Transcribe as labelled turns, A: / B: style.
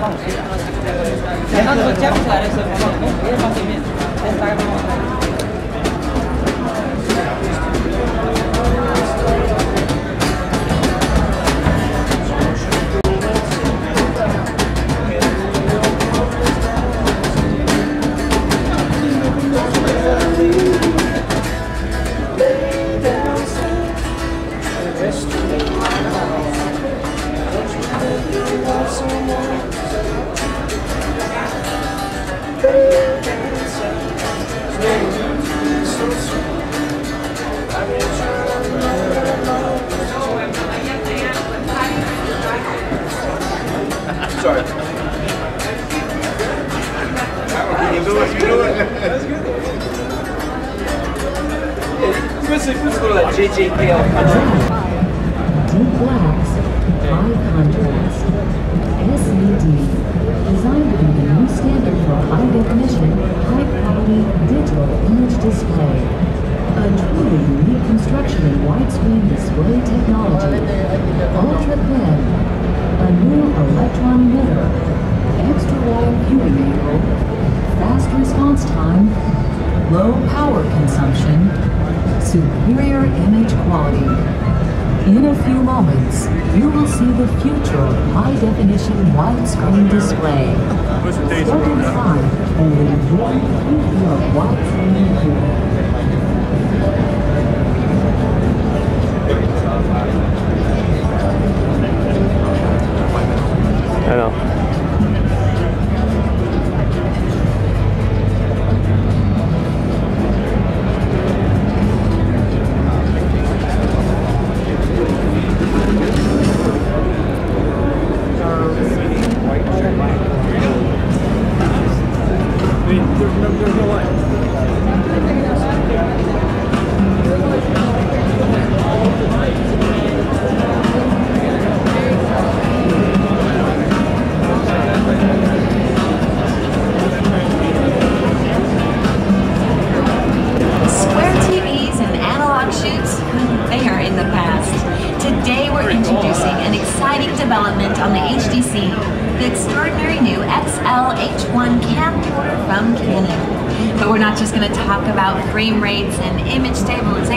A: 放
B: 心。哎，那这不起来的时候，我们不会放这面，先塞到。sorry. You do it, do it. That's good. Especially if it's go to that JJPL country. Two flags, my contract. Time, low power consumption, superior image quality. In a few moments, you will see the future of high-definition widescreen display. And enjoy the future of widescreen
A: There's no, there's no light.
C: The extraordinary new XL H1 camcorder from Canon. But we're not just going to talk about frame rates and image stabilization.